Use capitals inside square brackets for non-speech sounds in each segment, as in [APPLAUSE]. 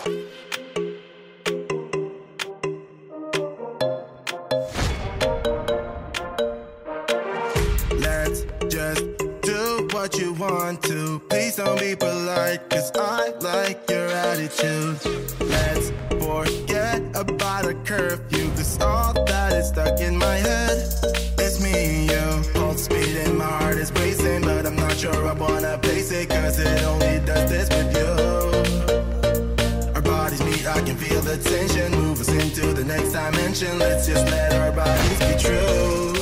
Let's just do what you want to. Please don't be polite, cause I like your attitude. Let's forget about a curfew, cause all that is stuck in my head. It's me and you. Pulse speed and my heart is racing, but I'm not sure I wanna face it, cause it only does this with you. the tension, move us into the next dimension. Let's just let our bodies be true.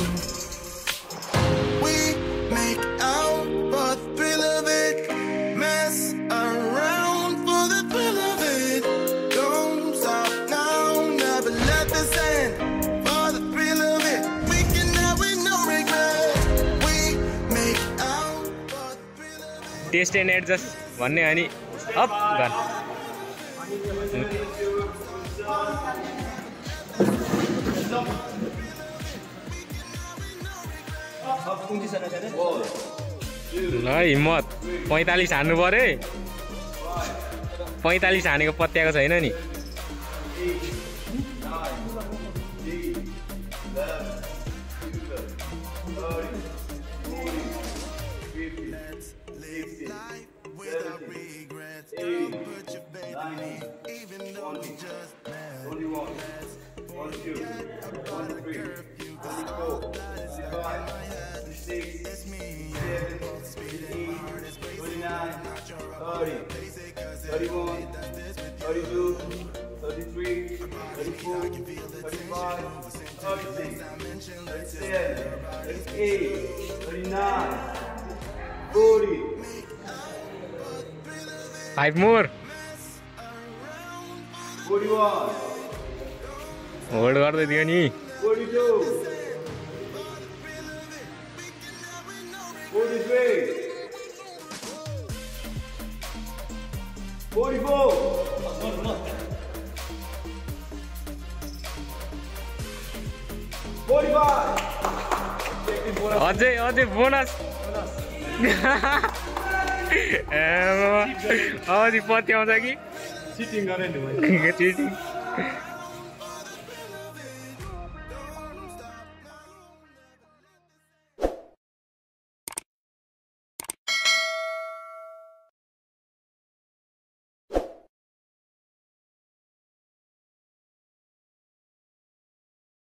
We make out for the thrill of it, mess around for the thrill of it. Don't stop now, never let this end. For the thrill of it, we can have with no regret. We make out for the thrill of it. Taste and one honey, up, gone. ल हिम्मत। पैँतालिस हान्नु पऱ्यो पैँतालिस हानेको पत्याएको छैन नि। Faith in me, even though we just met. Let's forget about a curfew, cause all that is stuck in my head. It's me, yeah. Both speed and my hold गर्दै नि। 42, 43, 44, 45, अझै अझै बोनस [LAUGHS] अझै पत्याउँछ कि? चीटिंग कर रहे हैं cheating